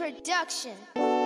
Production.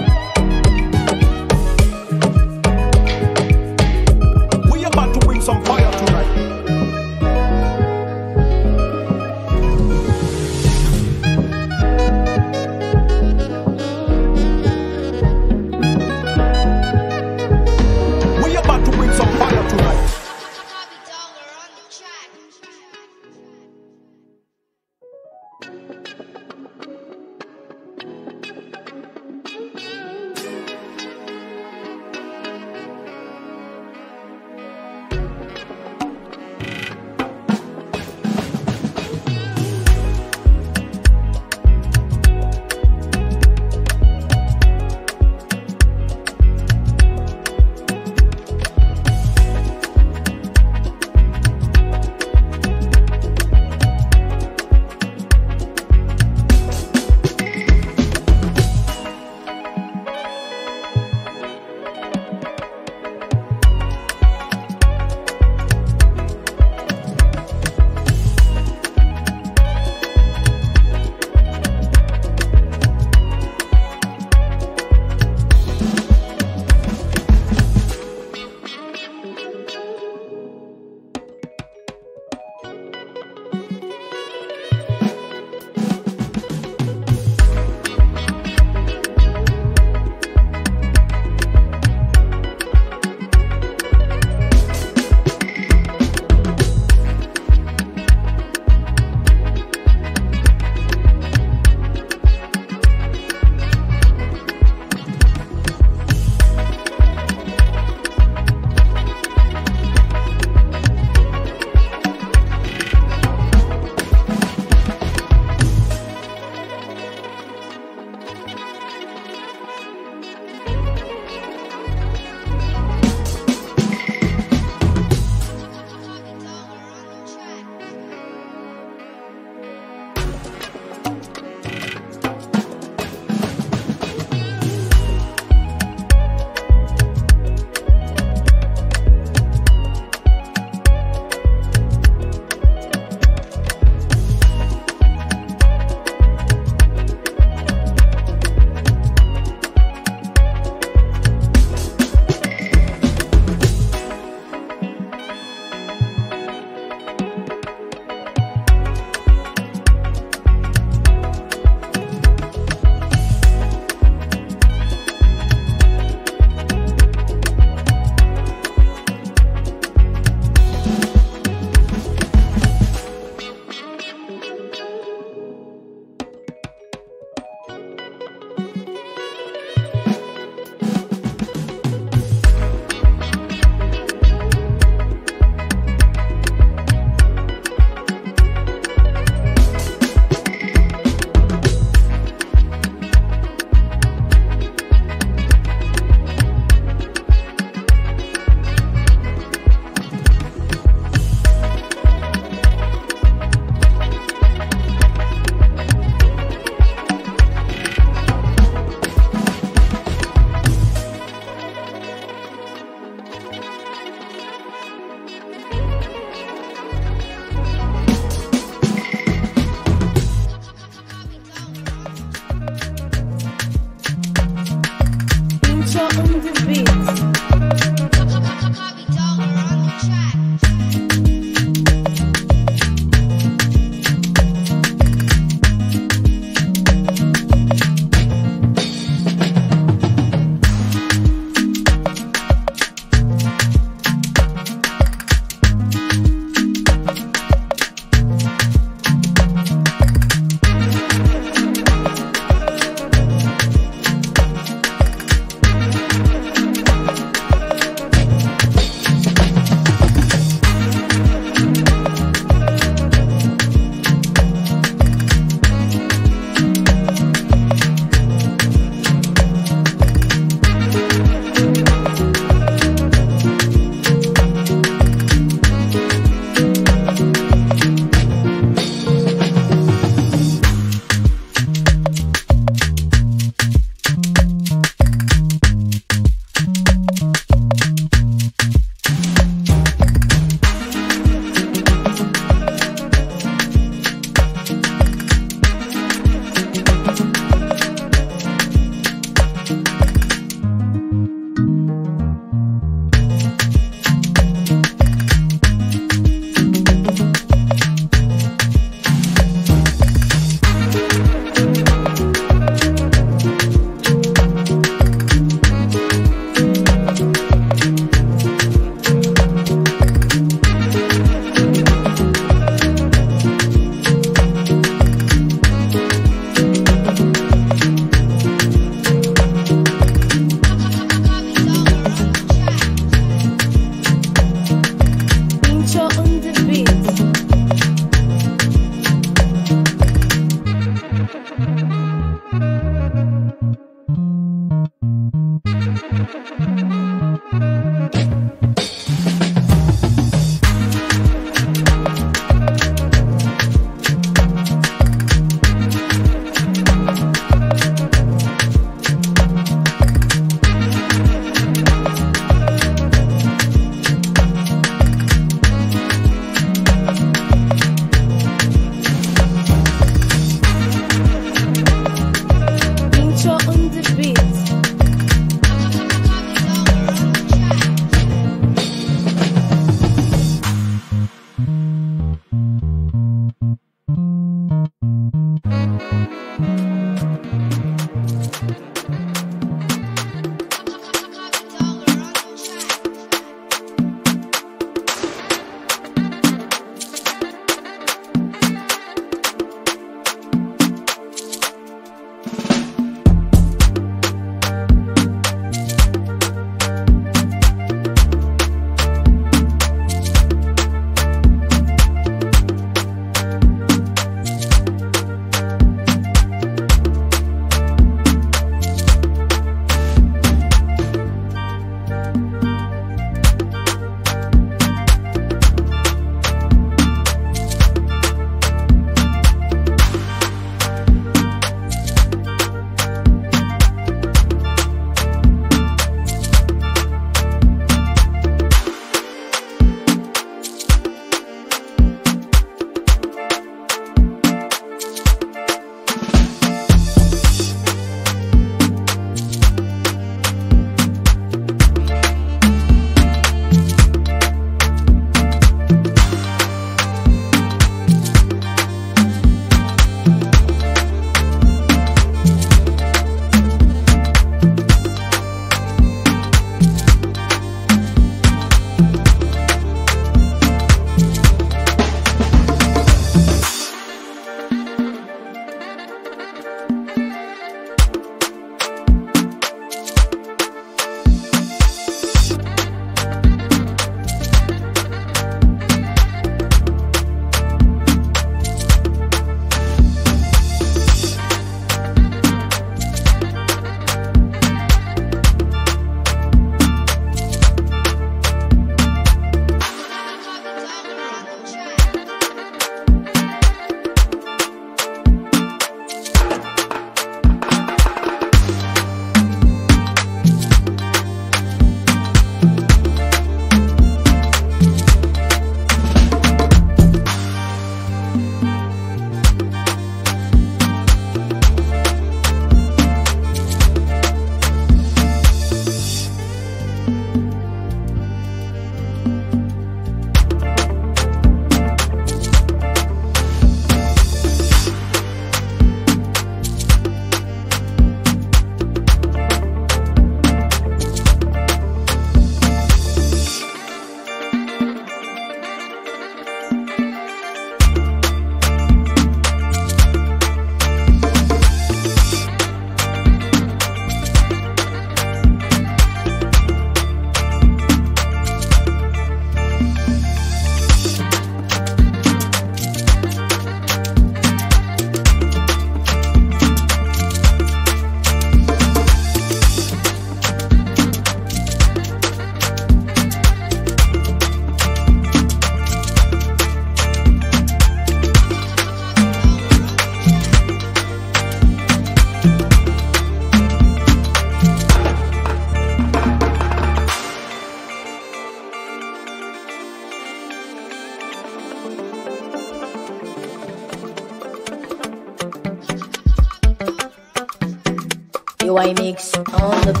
DY mix on the.